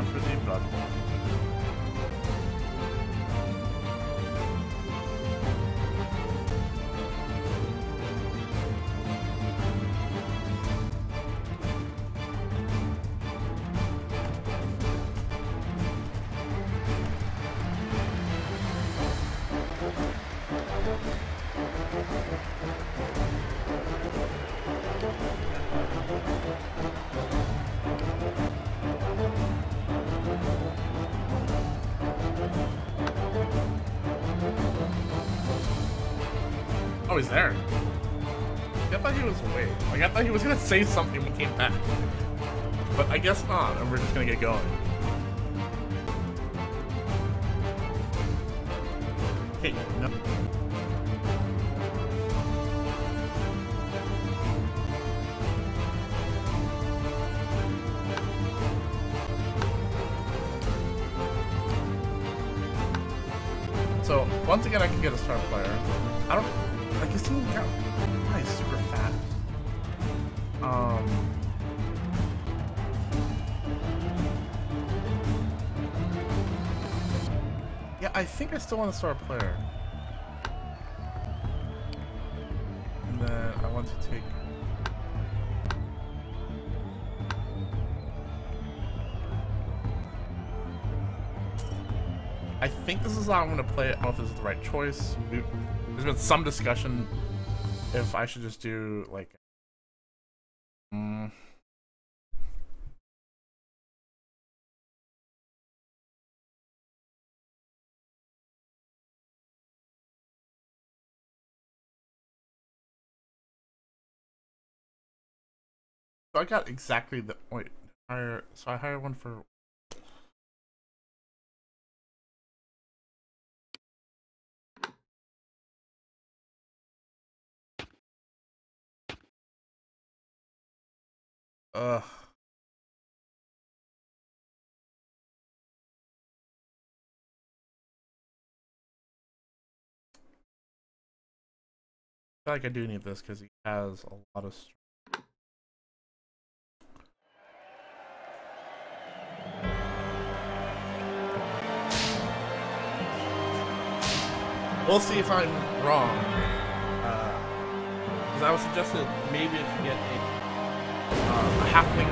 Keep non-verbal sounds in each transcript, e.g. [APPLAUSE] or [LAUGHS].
time for the blood. He's there. I thought he was away. Like, I thought he was gonna say something when he came back. But I guess not, and we're just gonna get going. Still want to start a player. And then I want to take... I think this is how I'm going to play it. I don't know if this is the right choice. There's been some discussion if I should just do, like... Mm, I got exactly the wait. Hire so I hired one for. Ugh. I feel like I do need this because he has a lot of. str- We'll see if I'm wrong. Because I was suggested maybe I should get a, uh, a halfling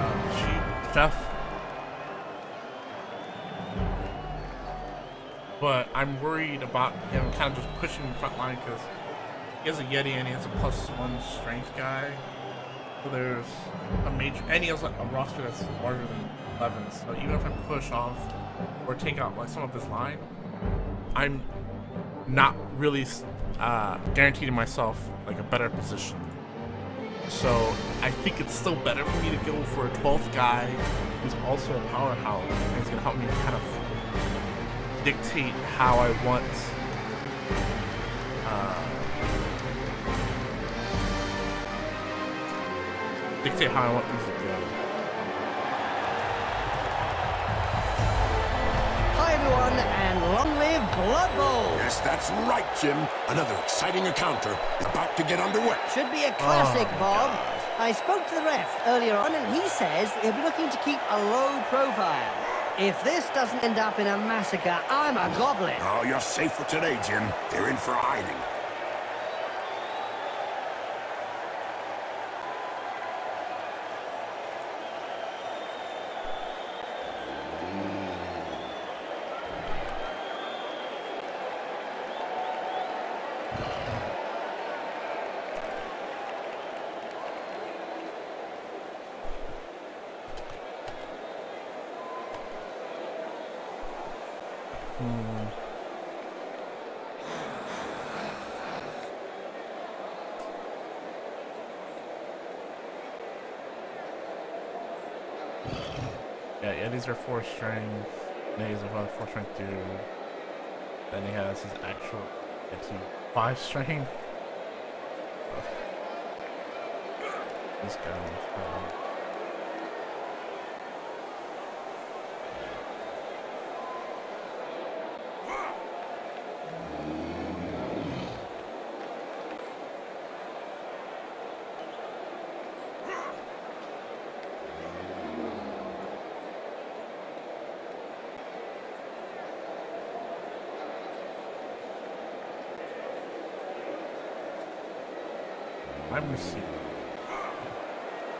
uh, chef. But I'm worried about him kind of just pushing the front line because he has a Yeti and he has a plus one strength guy. So there's a major, and he has like, a roster that's larger than 11. So even if I push off or take out like some of his line, I'm not really uh, guaranteeing myself like a better position. So I think it's still better for me to go for a 12th guy who's also a powerhouse and he's gonna help me kind of dictate how I want uh, dictate how I want these to go. Hi everyone, long live Blood Bowl! Yes, that's right, Jim. Another exciting encounter is about to get underway. Should be a classic, Oh, Bob. God. I spoke to the ref earlier on, and he says he'll be looking to keep a low profile. If this doesn't end up in a massacre, I'm a goblin. Oh, you're safe for today, Jim. They're in for hiding. Yeah, these are four string. These are four string dude. Then he has his actual it's five string. This guy was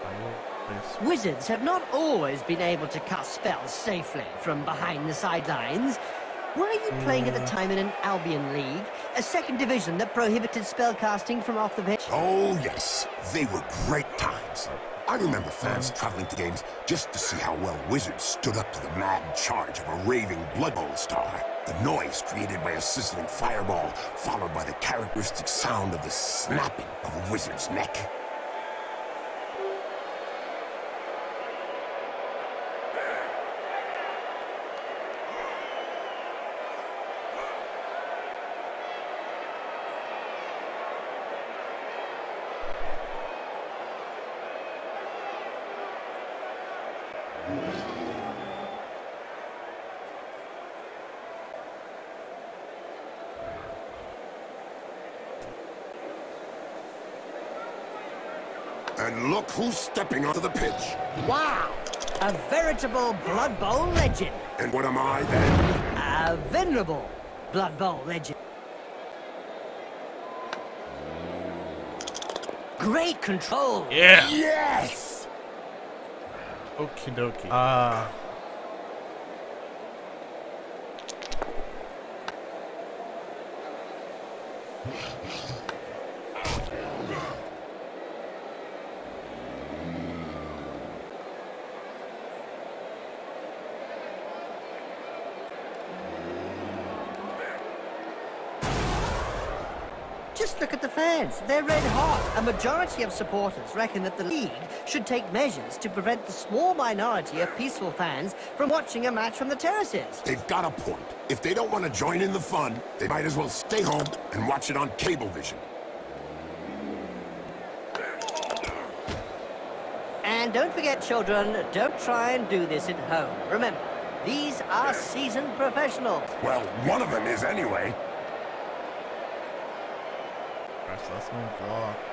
I'm. Wizards have not always been able to cast spells safely from behind the sidelines. Were you playing at the time in an Albion League, a second division that prohibited spellcasting from off the pitch? Oh, yes. They were great times. I remember fans traveling to games just to see how well Wizards stood up to the mad charge of a raving Blood Bowl star. The noise created by a sizzling fireball, followed by the characteristic sound of the snapping of a wizard's neck. And look who's stepping onto the pitch. Wow! A veritable Blood Bowl legend. And what am I then? A venerable Blood Bowl legend. Great control. Yeah. Yes! Okie dokie. Uh. Just look at the fans. They're red hot. A majority of supporters reckon that the league should take measures to prevent the small minority of peaceful fans from watching a match from the terraces. They've got a point. If they don't want to join in the fun, they might as well stay home and watch it on Cabalvision. And don't forget, children, don't try and do this at home. Remember, these are seasoned professionals. Well, one of them is anyway. Gosh, that's no block.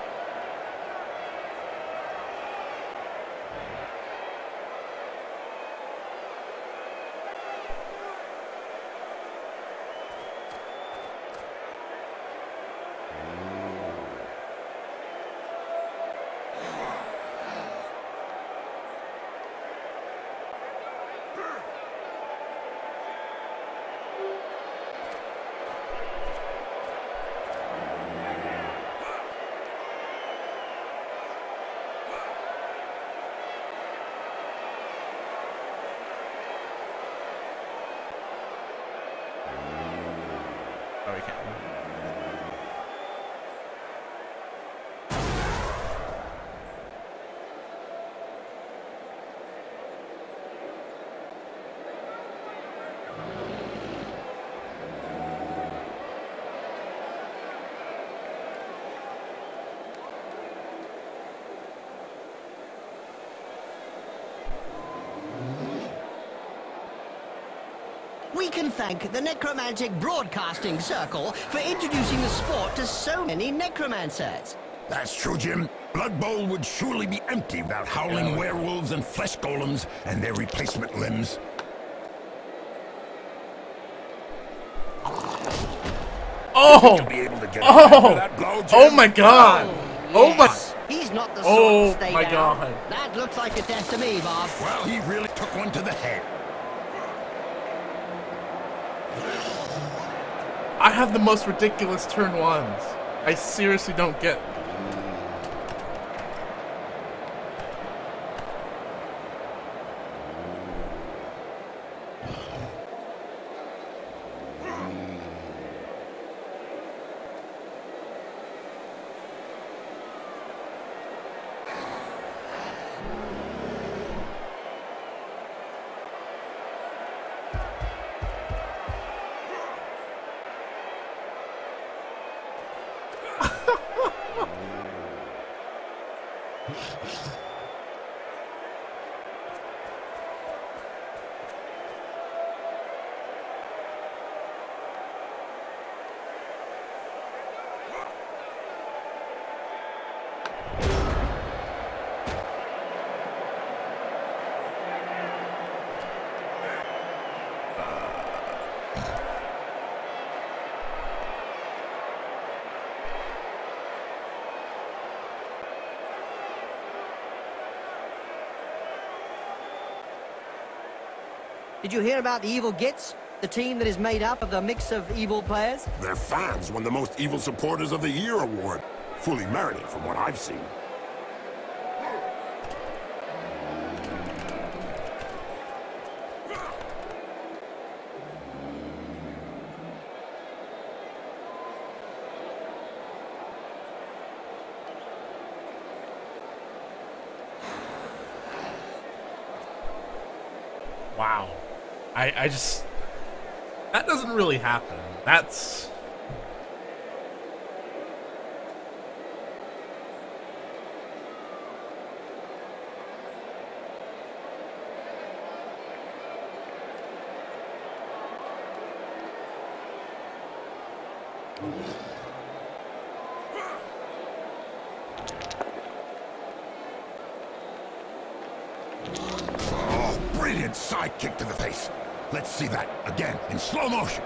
Can thank the Necromantic Broadcasting Circle for introducing the sport to so many necromancers. That's true, Jim. Blood Bowl would surely be empty without howling werewolves and flesh golems and their replacement limbs. Oh! You'll be able to get Oh! after that blow, Jim. Oh my god! Oh, oh my! yes. He's not the sort Oh to stay my down. God. That looks like a death to me, Bob. Well, he really took one to the head. I have the most ridiculous turn ones. I seriously don't get. Did you hear about the Evil Gits? The team that is made up of a mix of evil players? Their fans won the Most Evil Supporters of the Year award. Fully merited from what I've seen. Wow. I, I just... That doesn't really happen. That's... Oh, brilliant side kick to the face. Let's see that again in slow motion.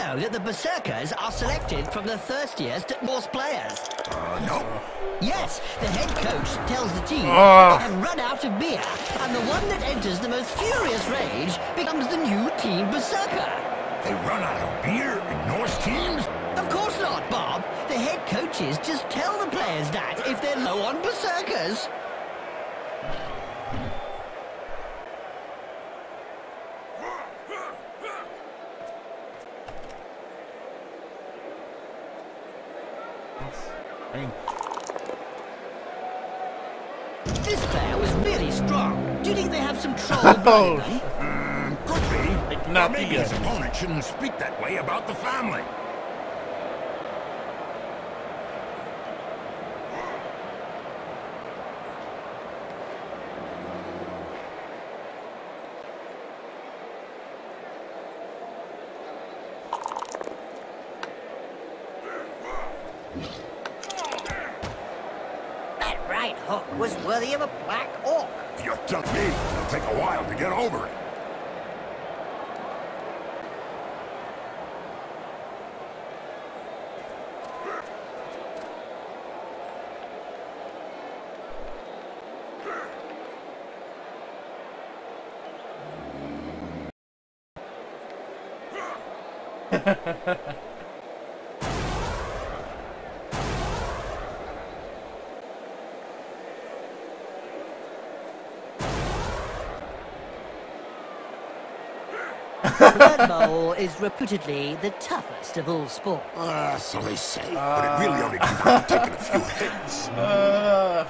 Know that the Berserkers are selected from the thirstiest most players? Uh, nope. Yes, the head coach tells the team Ah. they have run out of beer, and the one that enters the most furious rage becomes the new team Berserker. They run out of beer in Norse teams? Of course not, Bob. The head coaches just tell the players that if they're low on Berserkers. Could be. Maybe his opponent shouldn't speak that way about the family. That right hook was worthy of a black orc. If you duck me, it'll take a while to get over it. Blood Bowl is reputedly the toughest of all sports. Ah, so they say. but it really only comes out to taking a few hits. [LAUGHS] uh,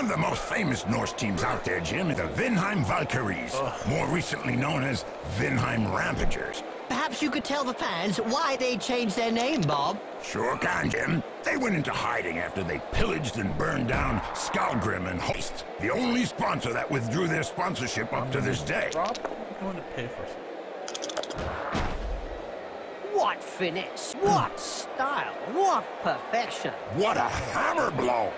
One of the most famous Norse teams out there, Jim, is the Vinheim Valkyries, more recently known as Vinheim Rampagers. Perhaps you could tell the fans why they changed their name, Bob. Sure can, Jim. They went into hiding after they pillaged and burned down Skalgrim and Hoist, the only sponsor that withdrew their sponsorship up to this day. Rob, I'm going to pay for some. What finesse, what style, what perfection. What a hammer blow!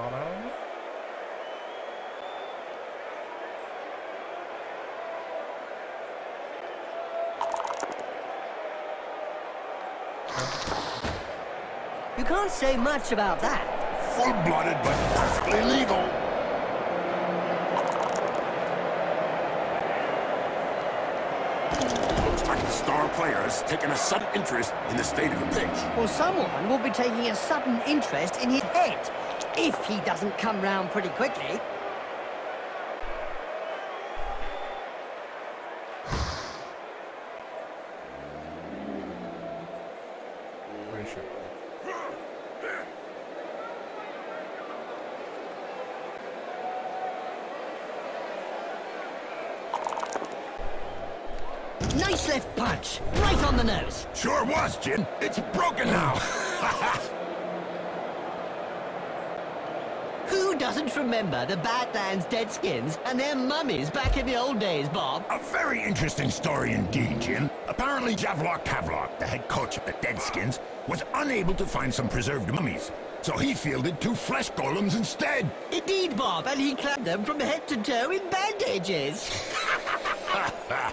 Hold on. You can't say much about that. Full-blooded but perfectly legal. Looks like the star player has taken a sudden interest in the state of the pitch. Well, someone will be taking a sudden interest in his head, if he doesn't come round pretty quickly. Pretty sure. Nice punch, right on the nose. Sure was, Jim. It's broken now. [LAUGHS] Who doesn't remember the Badlands Deadskins and their mummies back in the old days, Bob? A very interesting story indeed, Jim. Apparently, Javlok Kavlok, the head coach of the Deadskins, was unable to find some preserved mummies. So he fielded two flesh golems instead. Indeed, Bob, and he clad them from head to toe in bandages.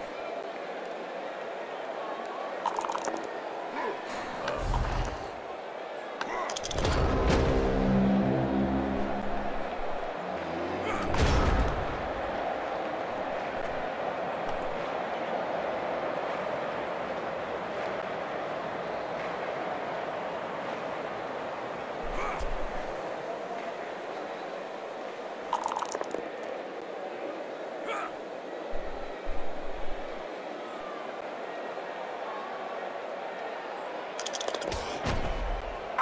[LAUGHS]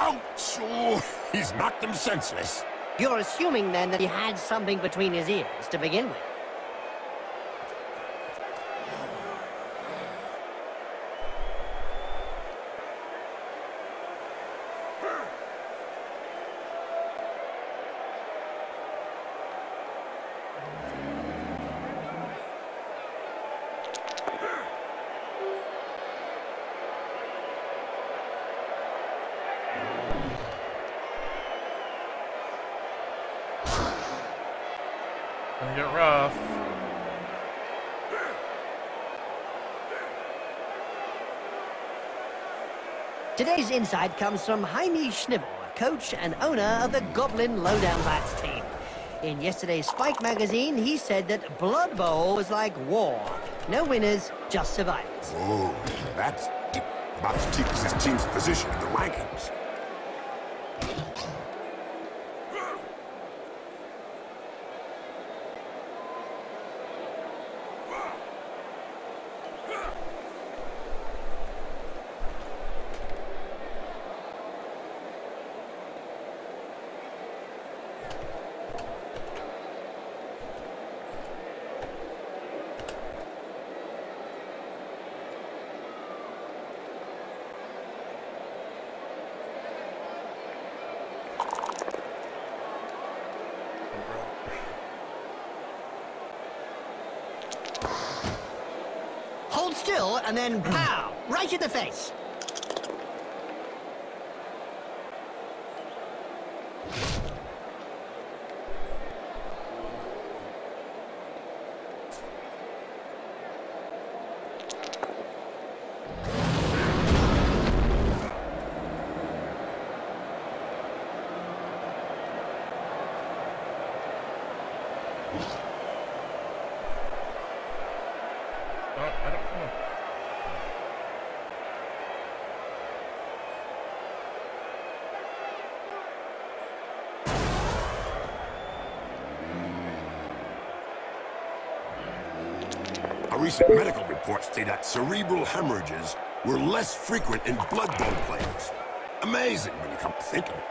Ouch! Oh, he's knocked him senseless. You're assuming then that he had something between his ears to begin with. Today's insight comes from Jaime Schnivel, coach and owner of the Goblin Lowdown Bats team. In yesterday's Spike magazine, he said that Blood Bowl was like war. No winners, just survivors. Oh, that's deep. About deep as his team's position in the rankings. Hold still and then pow! Right in the face. Recent medical reports say that cerebral hemorrhages were less frequent in Blood Bowl players. Amazing when you come to think of it.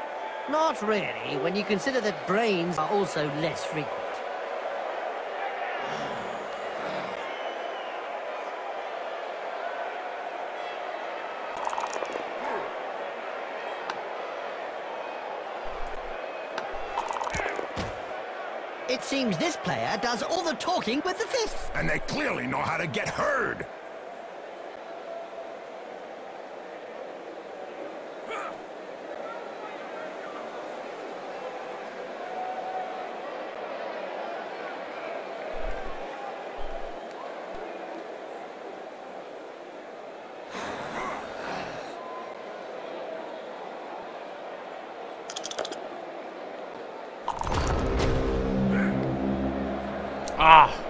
Not really, when you consider that brains are also less frequent. Player does all the talking with the fists. And they clearly know how to get heard. Ah.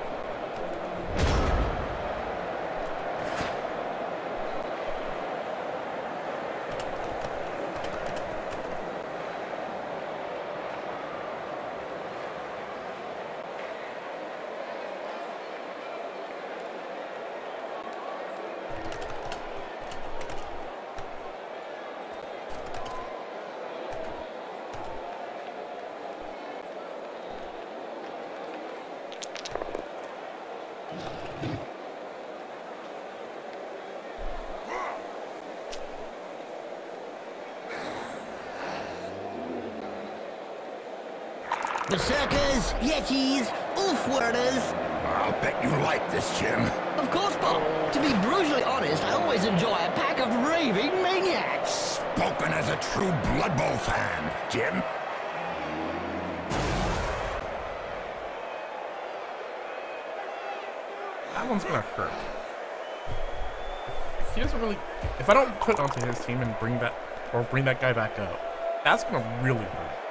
Berserkers, Yetis, Ulfwereners. I'll bet you like this, Jim. Of course, Bob. To be brutally honest, I always enjoy a pack of raving maniacs. Spoken as a true Blood Bowl fan, Jim. That one's gonna hurt. If he doesn't really, if I don't put onto his team and bring that or bring that guy back up, that's gonna really hurt.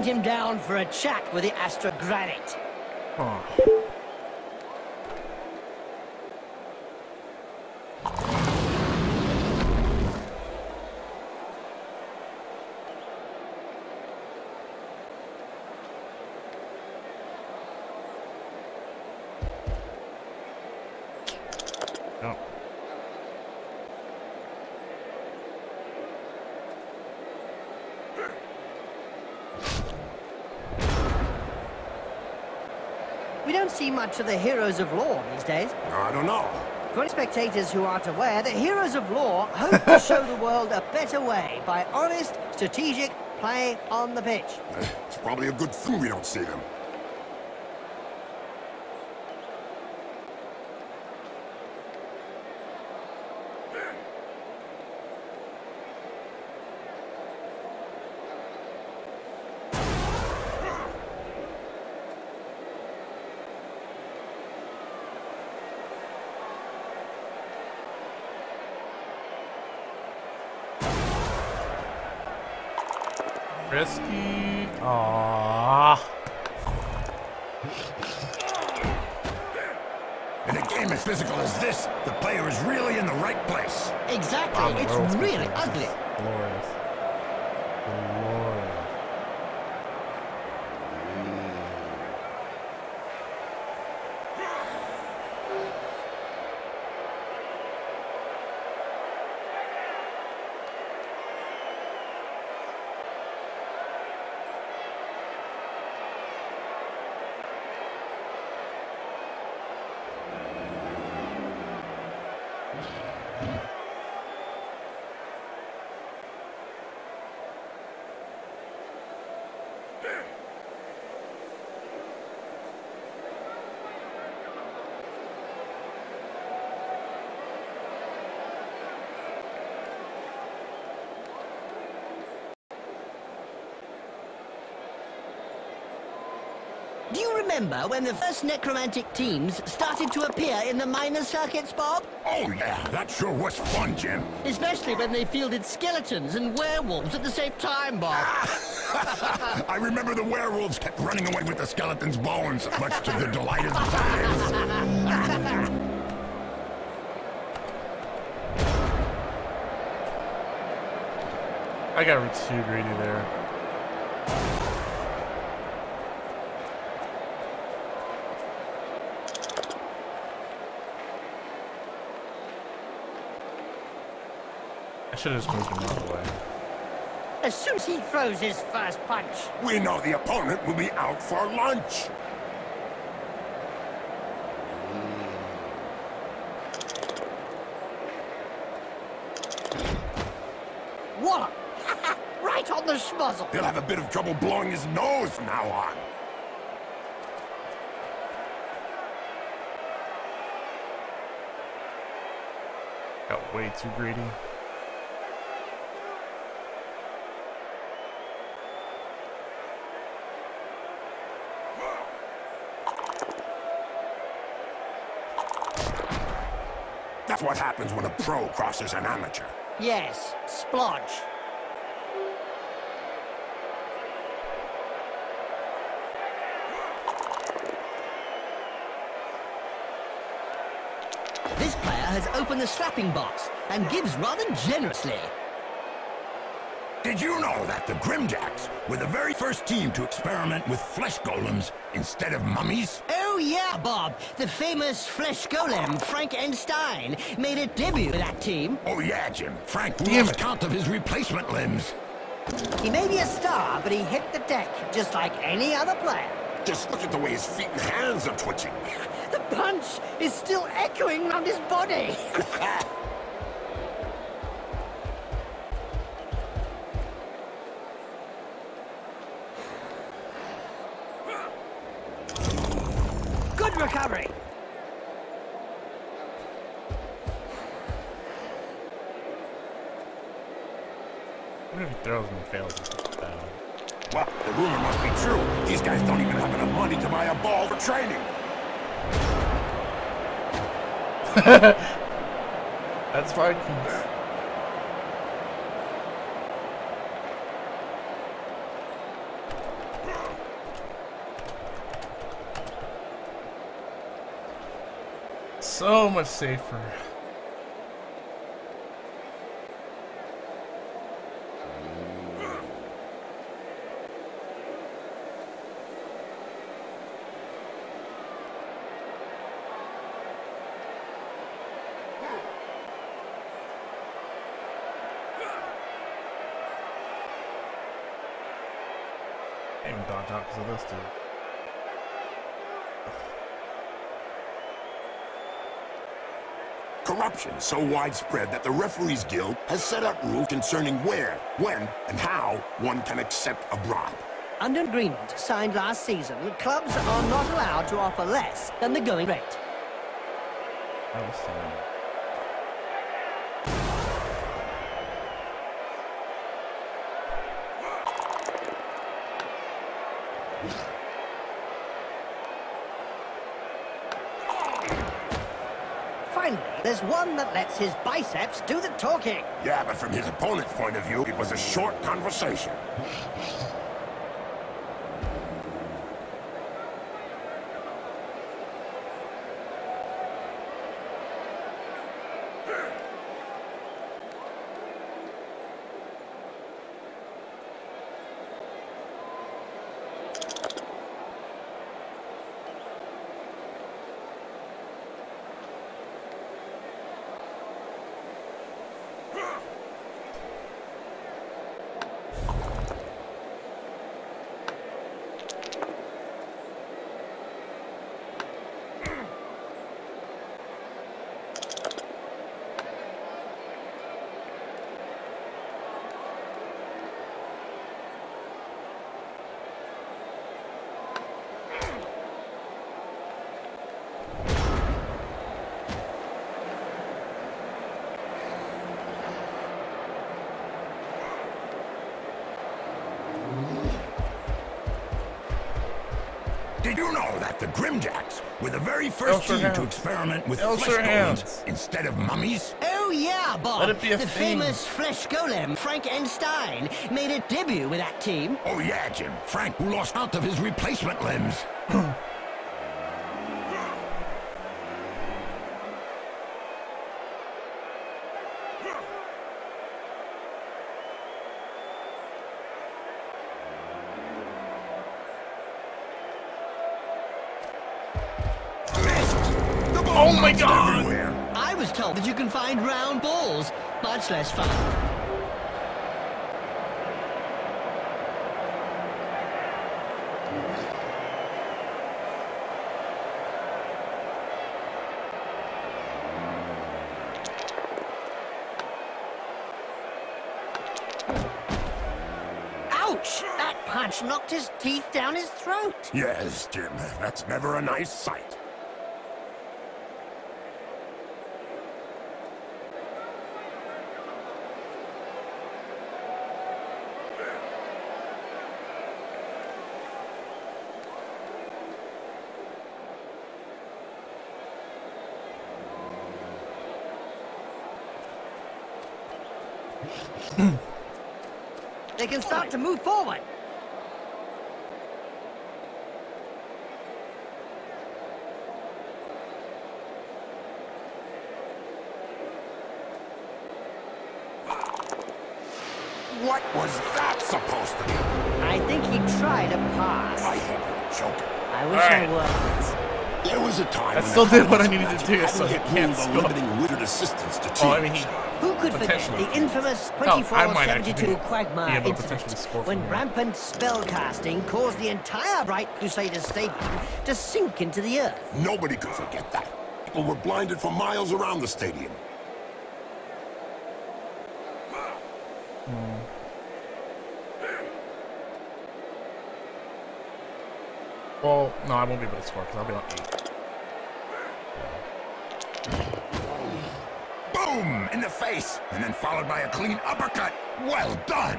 Sent him down for a chat with the Astrogranite. Oh. Oh. Much of the heroes of law these days. I don't know. For any spectators who aren't aware, the heroes of law hope to show the world a better way by honest, strategic play on the pitch. [LAUGHS] It's probably a good thing we don't see them. Risky. Ah. In a game as physical as this, the player is really in the right place. Exactly, it's really ugly. Glorious. Glorious. Remember when the first necromantic teams started to appear in the minor circuits, Bob? Oh yeah, that sure was fun, Jim. Especially when they fielded skeletons and werewolves at the same time, Bob. [LAUGHS] I remember the werewolves kept running away with the skeleton's bones, much to the delight of the fans. I got too greedy there. Should have just moved him out of the way. As soon as he throws his first punch. We know the opponent will be out for lunch. Wallop! [LAUGHS] right on the schmuzzle. He'll have a bit of trouble blowing his nose from now on. Got way too greedy. That's what happens when a pro crosses an amateur. Yes, splodge. This player has opened the slapping box and gives rather generously. Did you know that the Grimjacks were the very first team to experiment with flesh golems instead of mummies? Oh yeah, Bob. The famous flesh golem, Frank 'n' Stein, made a debut with that team. Oh yeah, Jim. Frank Damn lost it. count of his replacement limbs. He may be a star, but he hit the deck just like any other player. Just look at the way his feet and hands are twitching. The punch is still echoing round his body. [LAUGHS] [LAUGHS] That's Vikings. So much safer. Can't out because of this dude. Corruption so widespread that the Referees Guild has set up rules concerning where, when, and how one can accept a bribe. Under agreement signed last season, clubs are not allowed to offer less than the going rate. That was fine. One that lets his biceps do the talking. Yeah, but from his opponent's point of view, it was a short conversation. The Grimjacks were the very first Elsher team to experiment with Elsher flesh hands. golems instead of mummies? Oh yeah, Bob. Let it be a the thing. famous flesh golem Frank 'n' Stein made a debut with that team. Oh yeah, Jim. Frank, who lost out of his replacement limbs. Balls. Much less fun. Ouch! That punch knocked his teeth down his throat. Yes, Jim. That's never a nice sight. They can start to move forward. What was that supposed to be? I think he tried a pass. I hope you're joking. I wish Alright. I was. There was a time I when still the did what I College needed to Magic do, hadn't so he yet can't ruled score. limiting wizard assistance to teams. Oh, I mean, he. Who could forget the infamous Hell, I might 2472 actually Quagmire able to potentially incident when from rampant spellcasting caused the entire Bright Crusaders stadium to sink into the earth? Nobody could forget that. People were blinded for miles around the stadium. Well, no, I won't be able to score because I'll be on eight. Boom! In the face! And then followed by a clean uppercut. Well done!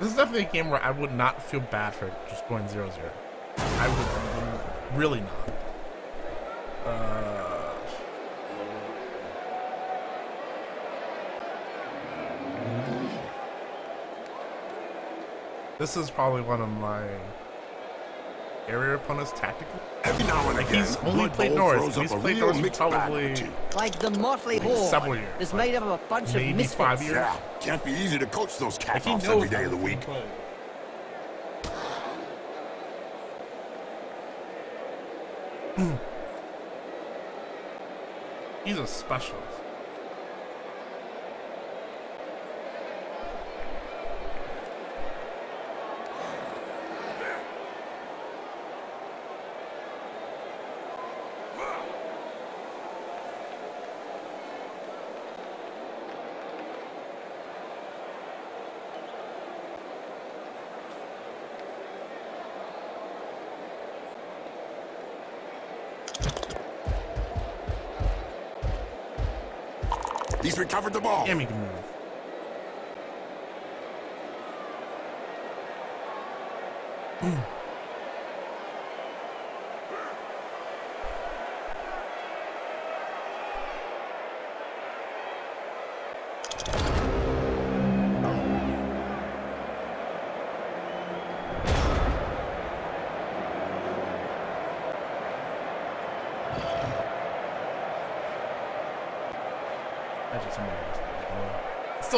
This is definitely a game where I would not feel bad for just going 0-0. I would really not. Uh, this is probably one of my area opponents tactically. Every now and Like, again, he's only Blood played Bowl North. throws He's up played real North for mixed probably- Like the Motley Horde several years, is like, made up of a bunch of maybe misfits. five years. Yeah, can't be easy to coach those Like, cat he every day of the week. play. [CLEARS THROAT] He's a specialist. Recovered the ball. Can move.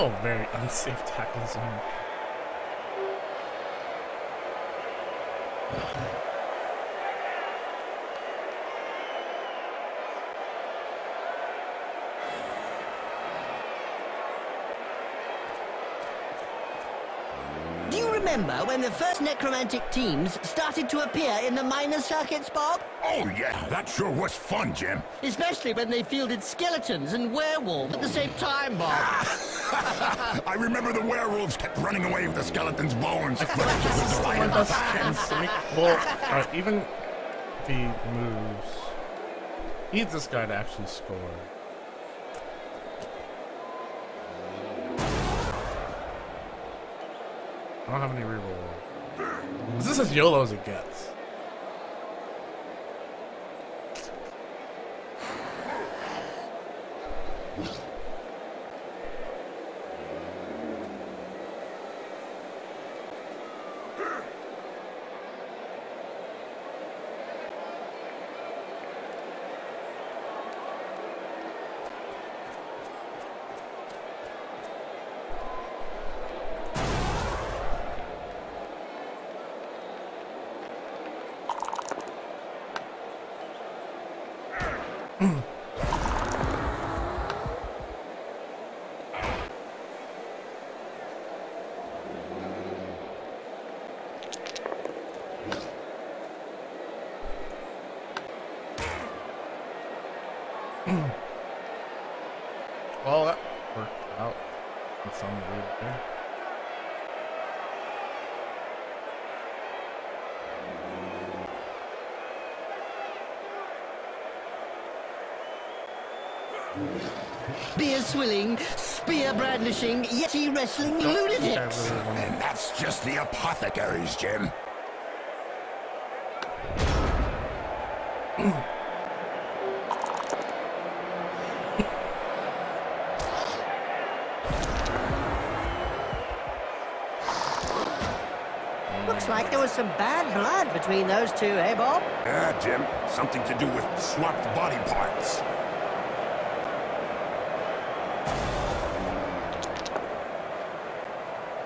also a very unsafe tackle zone. Do you remember when the first necromantic teams started to appear in the minor circuits, Bob? Oh, yeah, that sure was fun, Jim. Especially when they fielded skeletons and werewolves at the same time, Bob. [LAUGHS] I remember the werewolves kept running away with the skeleton's bones. I feel like this is one best chance to. Well, alright, even if he moves, he needs this guy to actually score. I don't have any reroll. This is this as YOLO as it gets. well, that worked out in some weird way. Beer swilling, spear brandishing, yeti wrestling I lunatics. And that's just the apothecaries, Jim. Looks like there was some bad blood between those two, eh, Bob? Yeah, Jim. Something to do with swapped body parts.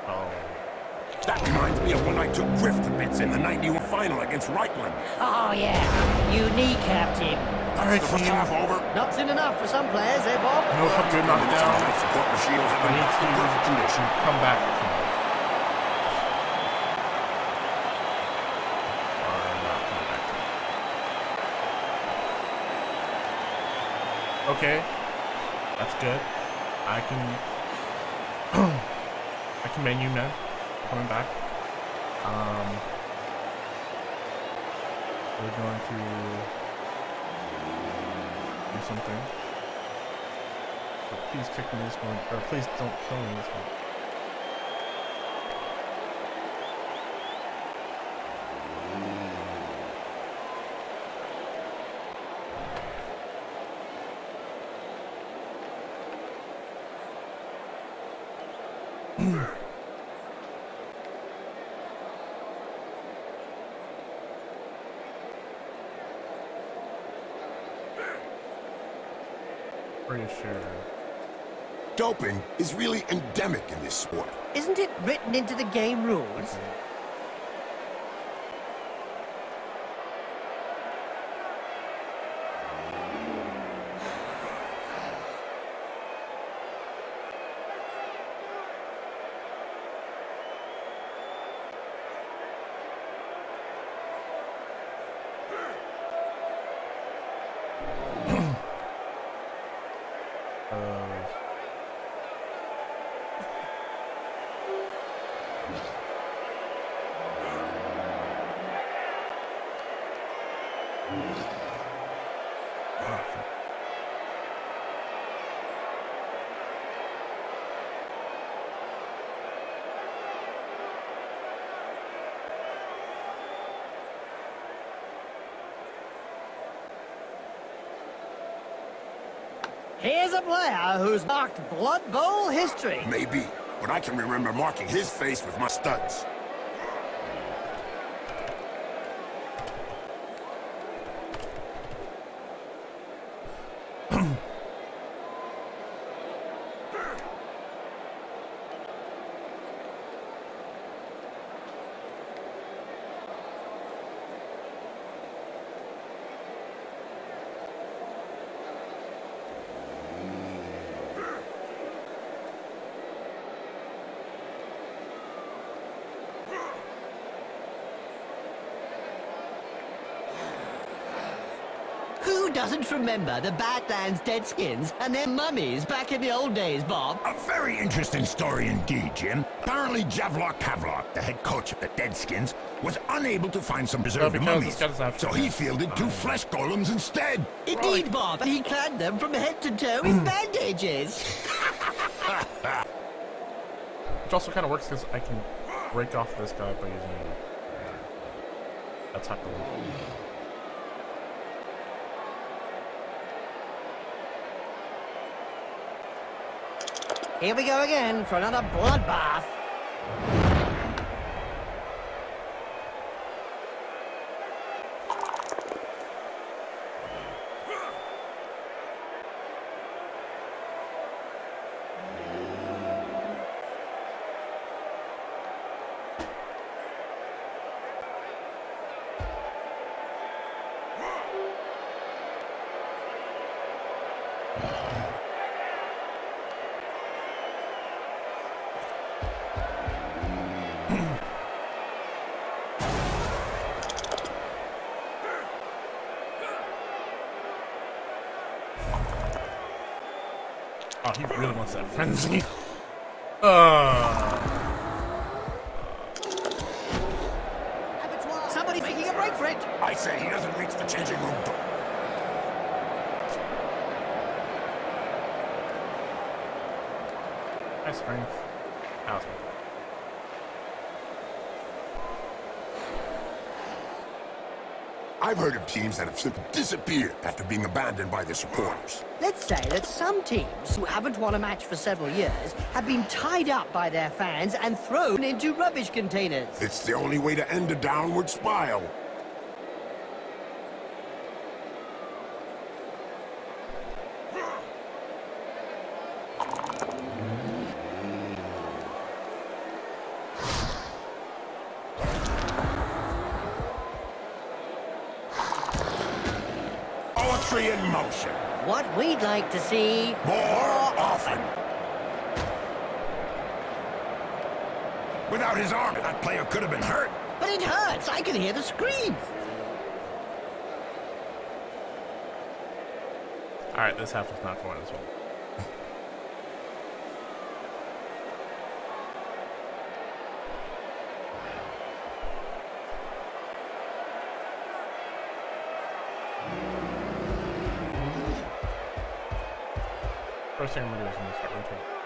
Oh. That reminds me of when I took Griff to bits in the 91 final against Reichland. Oh, yeah. You kneecapped him. Alright, The first team. half over. Not soon enough for some players, eh, Bob? No help good knocked down. Life support machines have I been need knocked in perfect to condition. come back. Okay, that's good. I can, [CLEARS THROAT] I can menu man coming back. Um, we're going to do something. But please kick me this one, or please don't kill me this one. Pretty sure. Doping is really endemic in this sport. Isn't it written into the game rules? Uh, Here's a player who's marked Blood Bowl history. Maybe, but I can remember marking his face with my studs. Doesn't remember the Badlands Deadskins and their mummies back in the old days, Bob? A very interesting story indeed, Jim. Apparently, Javlor Kavlar, the head coach of the Deadskins, was unable to find some preserved because mummies. this guy doesn't have So he fielded two flesh golems instead. Indeed, Bob. He clad them from head to toe in [CLEARS THROAT] bandages. [LAUGHS] Which also kind of works because I can break off this guy by using attack roll. Here we go again for another bloodbath. Wants frenzy. Uh, Somebody making a break for it. I say he doesn't reach the changing room door. high strength. That was good. I've heard of teams that have simply disappeared after being abandoned by their supporters. Let's say that some teams who haven't won a match for several years have been tied up by their fans and thrown into rubbish containers. It's the only way to end a downward spiral. Like to see More often. Without his arm, that player could have been hurt. But it hurts. I can hear the screams. Alright, this half is not going as well. First thing I'm gonna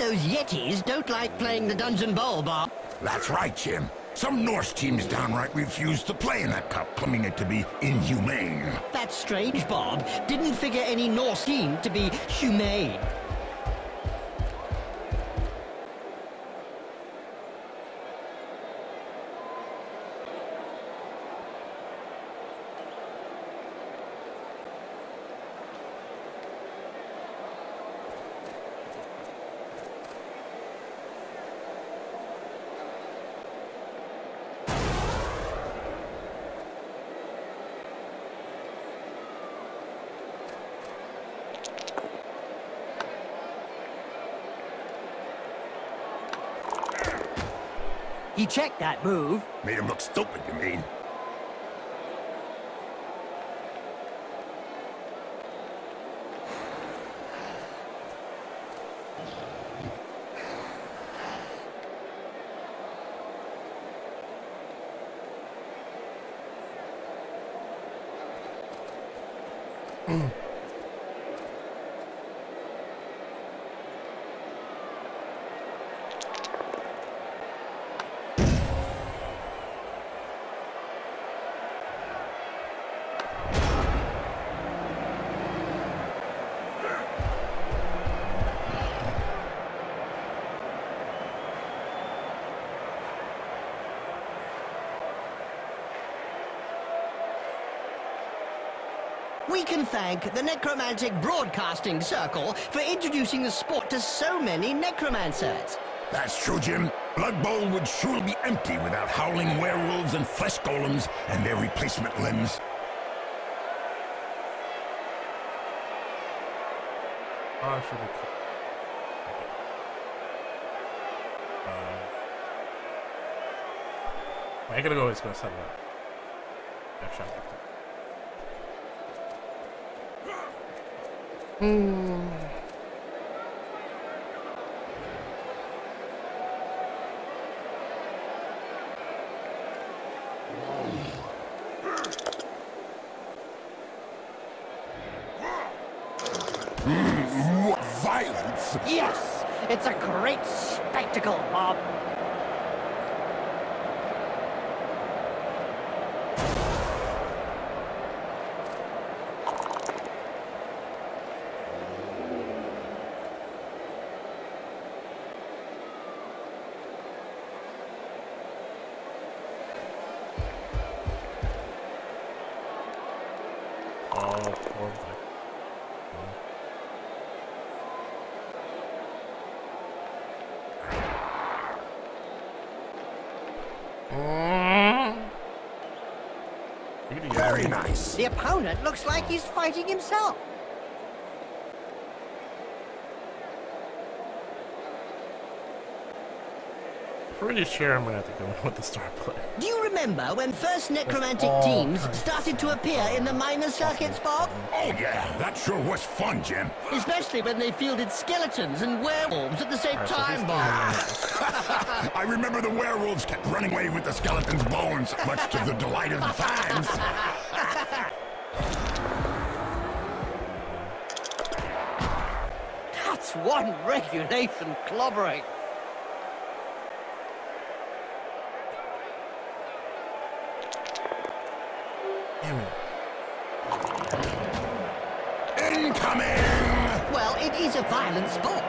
those Yetis don't like playing the Dungeon Bowl, Bob. That's right, Jim. Some Norse teams downright refuse to play in that cup, claiming it to be inhumane. That's strange, Bob. Didn't figure any Norse team to be humane. He checked that move. Made him look stupid, you mean? Can thank the Necromantic Broadcasting Circle for introducing the sport to so many necromancers. That's true, Jim. Blood Bowl would surely be empty without howling werewolves and flesh golems and their replacement limbs. Oh, I should be. Uh, I gotta go. It's gonna set it Mm. What violence! Yes, it's a great spectacle, Bob. Opponent looks like he's fighting himself. Pretty sure I'm gonna have to go in [LAUGHS] with the star player. Do you remember when first necromantic teams started to appear in the minor circuits, Bob? Oh yeah, that sure was fun, Jim. Especially when they fielded skeletons and werewolves at the same Alright, so time, he's Bob. [LAUGHS] I remember the werewolves kept running away with the skeleton's bones, much to the delight of the fans. One regulation clobbering. Damn it. Incoming! Well, it is a violent sport.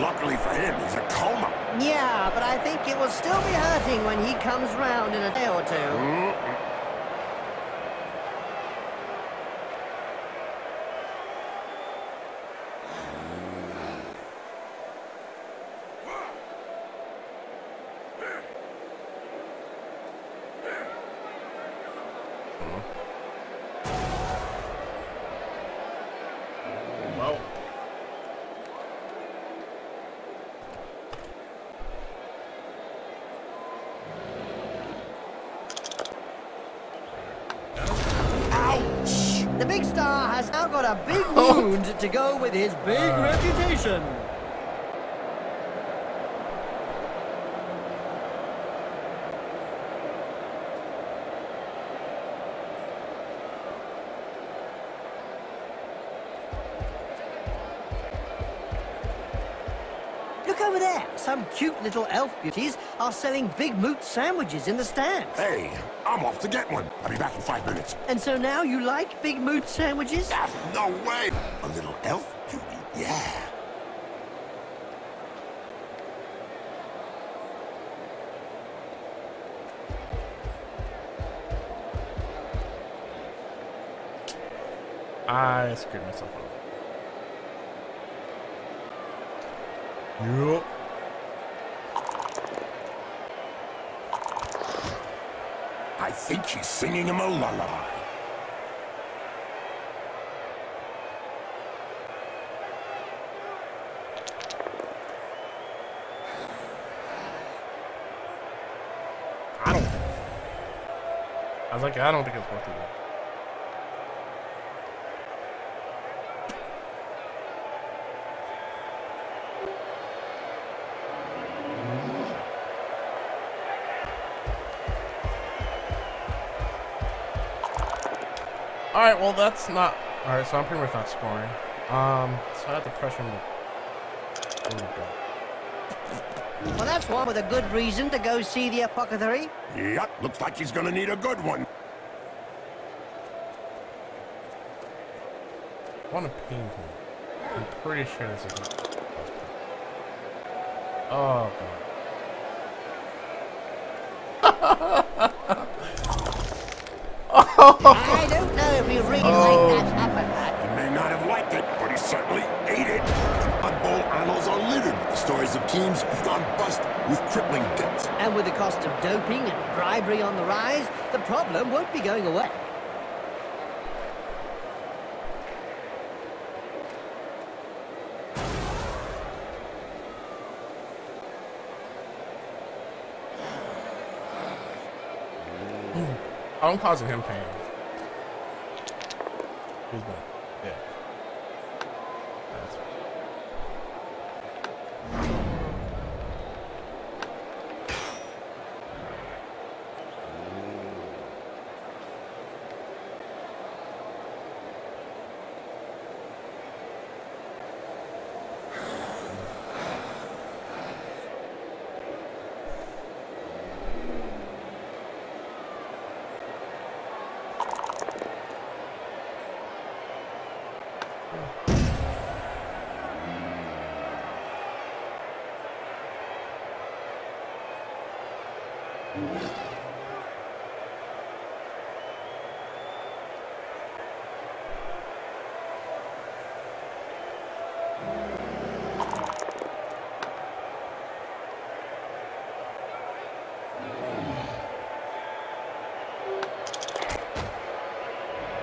Luckily for him, he's a coma. Yeah, but I think it will still be hurting when he comes round in a day or two. Well. Ouch! The big star has now got a big [LAUGHS] oh. wound to go with his big reputation. Some cute little elf beauties are selling big moot sandwiches in the stands. Hey, I'm off to get one. I'll be back in five minutes. And so now you like big moot sandwiches? Ah, no way! A little elf beauty, yeah. I screwed myself up. Yup. I think she's singing him a lullaby. I don't. I was like, I don't think it's worth it. All right, well that's not. All right, so I'm pretty much not scoring. Um, so I have to pressure him to. There we. Well, that's one with a good reason to go see the apothecary. Yep, looks like he's gonna need a good one. I want to paint him. I'm pretty sure this is. Oh god. I [LAUGHS] stories of teams who've gone bust with crippling debts. And with the cost of doping and bribery on the rise, the problem won't be going away. I'm causing him pain. He's my dick. That's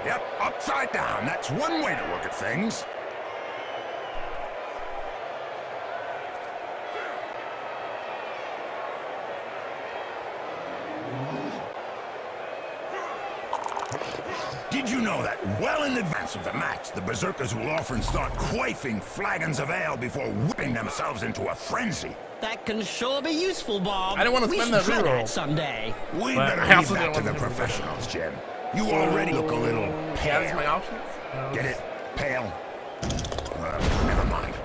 Yep, upside down. That's one way to look at things. Did you know that well in advance of the match, the Berserkers will often start quaffing flagons of ale before whipping themselves into a frenzy? That can sure be useful, Bob. I don't wanna We spend should that try reroll. that someday. We But better I leave that to the to do that. professionals, Jim. You already look a little pale That my options? Get it? Pale? Uh, never mind.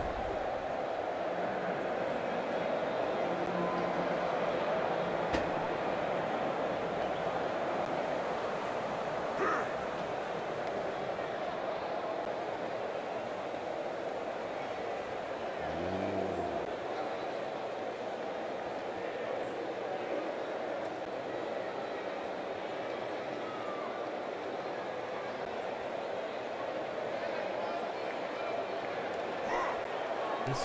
Let's.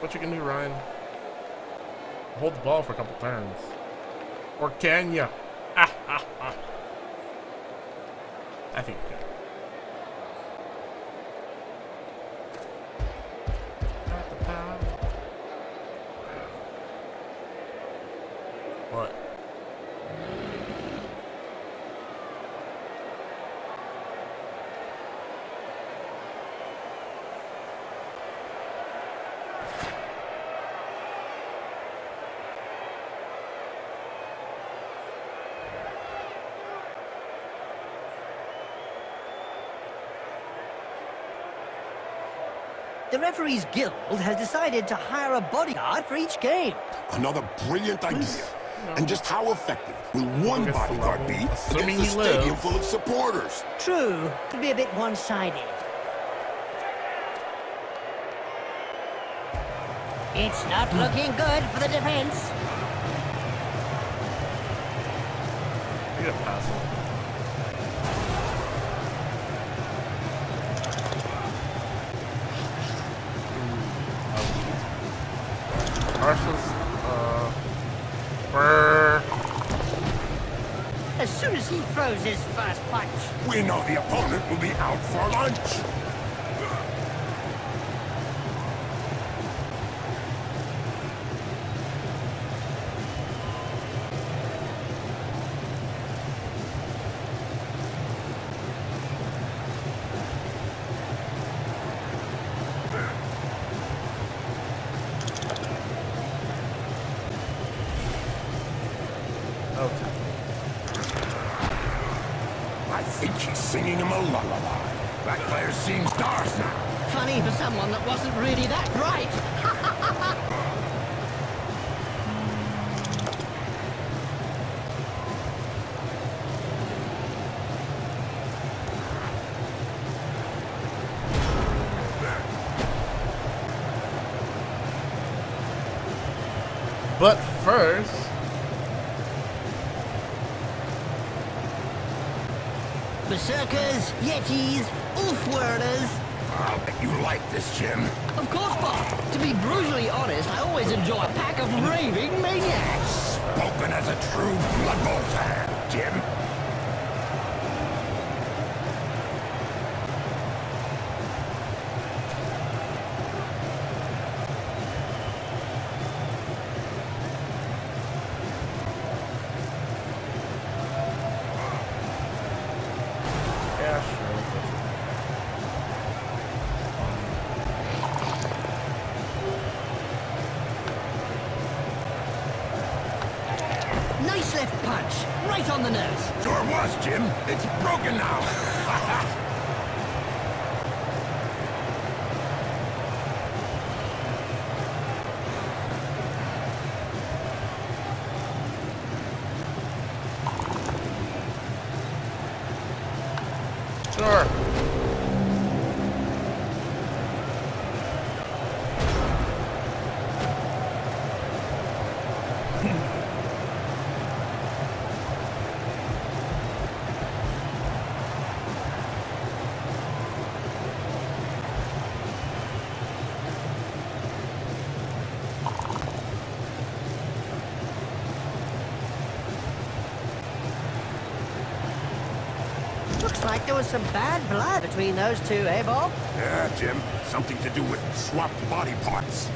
What you can do, Ryan? Hold the ball for a couple turns. Or can ah. [LAUGHS] I think you can. The referees guild has decided to hire a bodyguard for each game. Another brilliant idea. And just how effective will one bodyguard be level, against a stadium full of supporters? True, could be a bit one-sided. It's not hmm. looking good for the defense. You gotta pass it. Arsenal's, uh, brr. As soon as he throws his first punch. We know the opponent will be out for lunch. Okay. I think he's singing him a lullaby. That player's seeing stars now. Funny for someone that wasn't really that bright. But first, Berserkers, Yetis, Ulfwereners. I'll ah, bet you like this, Jim. Of course, Bob. To be brutally honest, I always enjoy a pack of raving maniacs. Spoken as a true Blood Bowl fan, Jim. yeah, sure. Nice left punch, right on the nose. Sure was, Jim. It's broken now. Sure. Looks like there was some bad blood between those two, eh, Bob? yeah, Jim. Something to do with swapped body parts.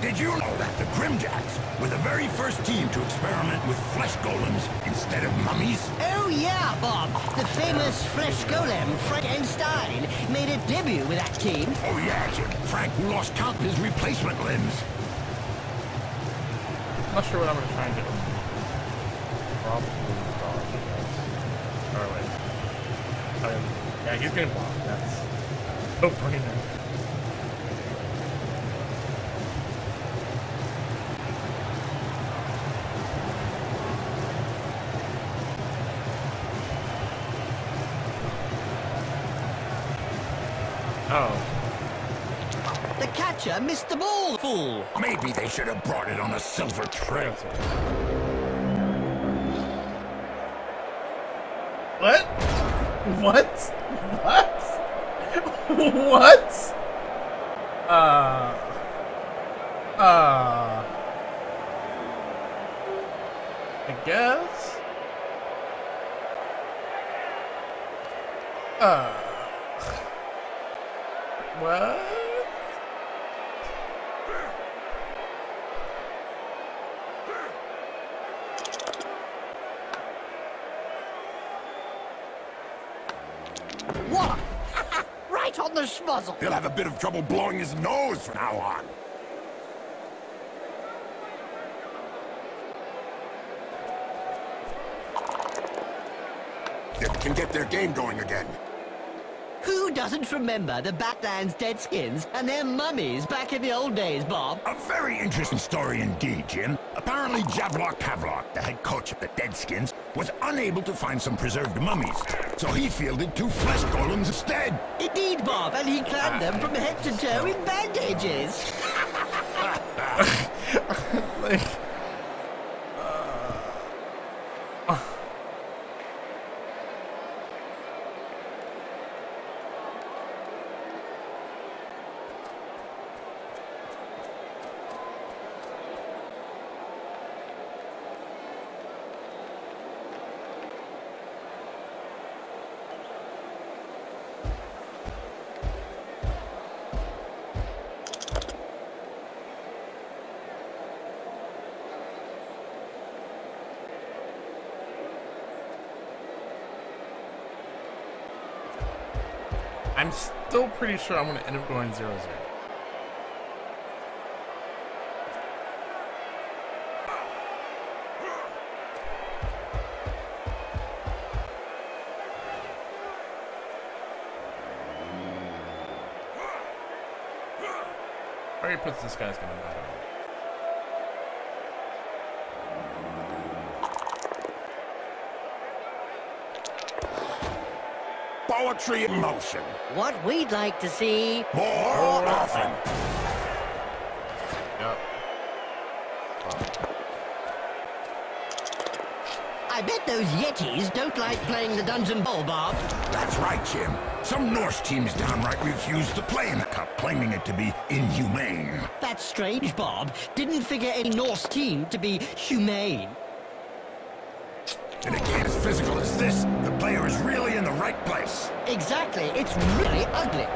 Did you know that the Grimjacks were the very first team to experiment with flesh golems instead of mummies? Oh, yeah, Bob. The famous flesh golem, Frank 'n' Stein, made a debut with that team. Oh yeah, Jim. Frank lost count of his replacement limbs. I'm not sure what I'm gonna try and do. Probably dodge, I guess. Or wait. Yeah. yeah, he's gonna block. That's uh, no brainer. Oh, The catcher missed the ball, fool. Maybe they should have brought it on a silver tray. that's it. What? What? What? what? Uh. Uh. I guess. Uh. Bit of trouble blowing his nose from now on. They can get their game going again. Who doesn't remember the Badlands Deadskins and their mummies back in the old days, Bob? A very interesting story indeed, Jim. Apparently, Javlok Kavlok, the head coach of the Deadskins, was unable to find some preserved mummies, so he fielded two flesh golems instead. Indeed, Bob, and he clad them from head to toe in bandages. [LAUGHS] I'm still pretty sure I'm gonna end up going zero zero. Where he puts this guy's gonna matter. poetry in motion. What we'd like to see... More, more often. Yep. I bet those Yetis don't like playing the Dungeon ball, Bob. That's right, Jim. Some Norse teams downright refuse to play in the cup, claiming it to be inhumane. That's strange, Bob. Didn't figure any Norse team to be humane. And a game as physical as this, the is really in the right place. Exactly. It's really ugly.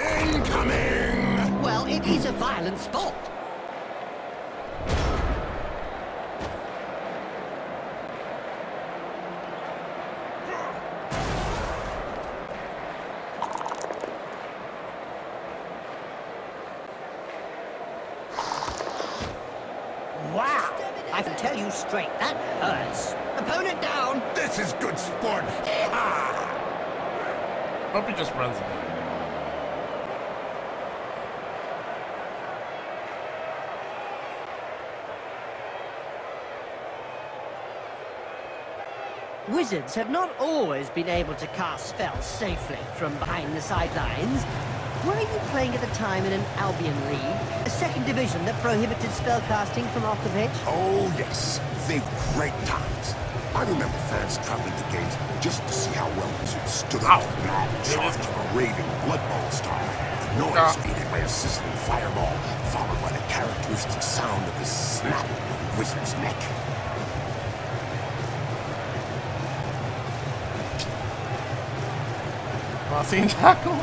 Incoming! Well, it is a violent sport. Wow! I can tell you straight, that hurts. Opponent down! This is good sport. Yeehaw! Hope he just runs it. Wizards have not always been able to cast spells safely from behind the sidelines. Were you playing at the time in an Albion League, a second division that prohibited spellcasting from off the pitch? Oh, yes. They were great times. I remember fans traveling to games just to see how well Wizards stood out to the mad charge of a raving Blood Bowl star. The noise Ah. created by a sizzling fireball, followed by the characteristic sound of the snapping of a wizard's neck. Mossy tackle.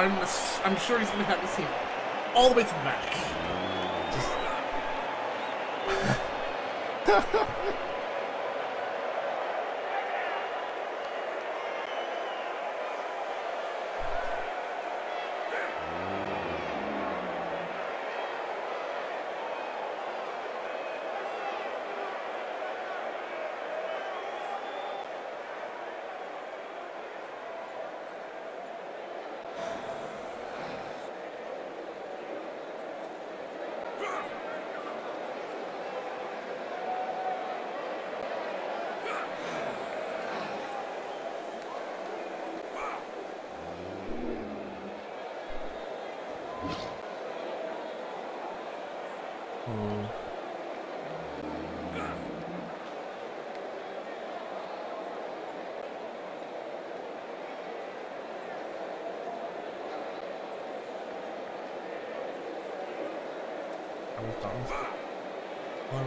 I'm I'm sure he's gonna have this team all the way to the back. I [LAUGHS]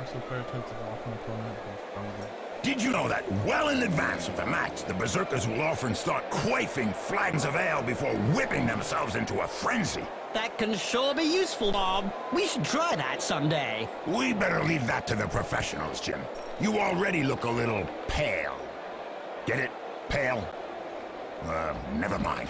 However, so player to walk an opponent. Did you know that well in advance of the match, the Berserkers will often start quaffing flagons of ale before whipping themselves into a frenzy? That can sure be useful, Bob. We should try that someday. We better leave that to the professionals, Jim. You already look a little pale. Get it? Pale? Uh, never mind.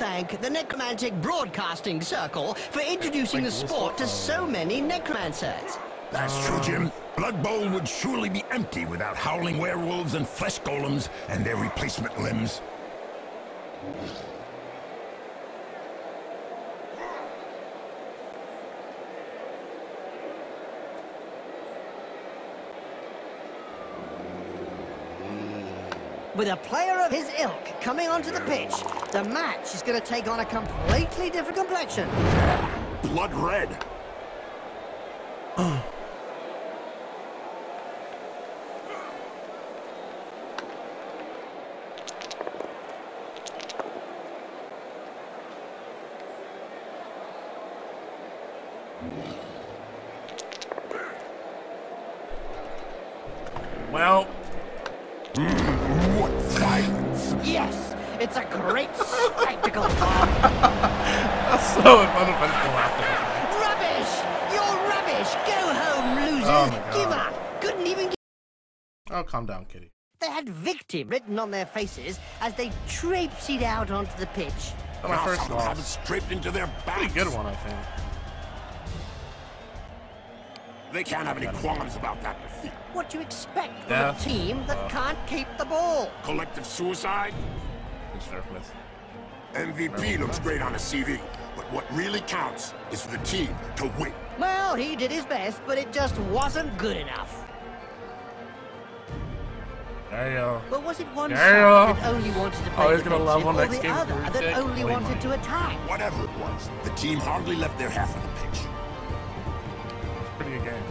thank the Necromantic Broadcasting Circle for introducing the sport to so many necromancers. That's true, Jim. Blood Bowl would surely be empty without howling werewolves and flesh golems and their replacement limbs. With a player of his ilk coming onto the pitch, the match is going to take on a completely different complexion. Blood red. Faces as they traipsed out onto the pitch. My Now first some have it loss. into their backs. Pretty good one, I think. They can't have any qualms about that defeat. What do you expect from a team that uh. can't keep the ball? Collective suicide? Good surface. MVP looks great on a CV, but what really counts is for the team to win. Well, he did his best, but it just wasn't good enough. There you. But was it one There side that only wanted to Oh, play he's gonna defensive, love on or next the game other for that Dick only Play wanted money. to attack? Whatever it was, the team hardly left their half of the pitch. It's Pretty good game.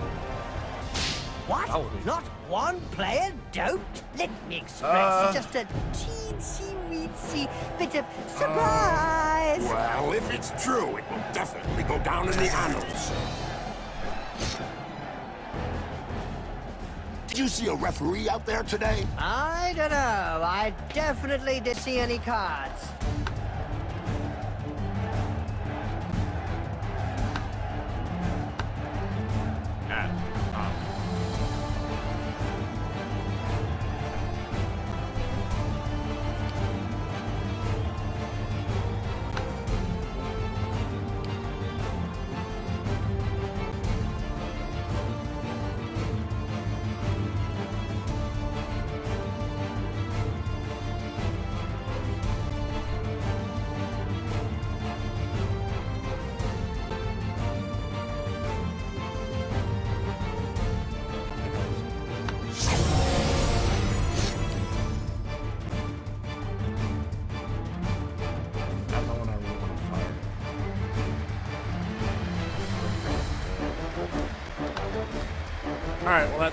What? Television. Not one player don't? Let me express Uh. just a teensy weensy bit of surprise. Well, if it's true, it will definitely go down in the annals. Did you see a referee out there today? I don't know. I definitely didn't see any cards.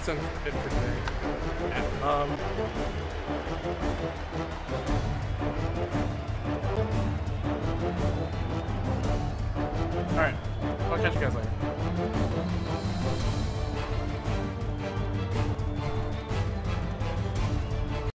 Alright,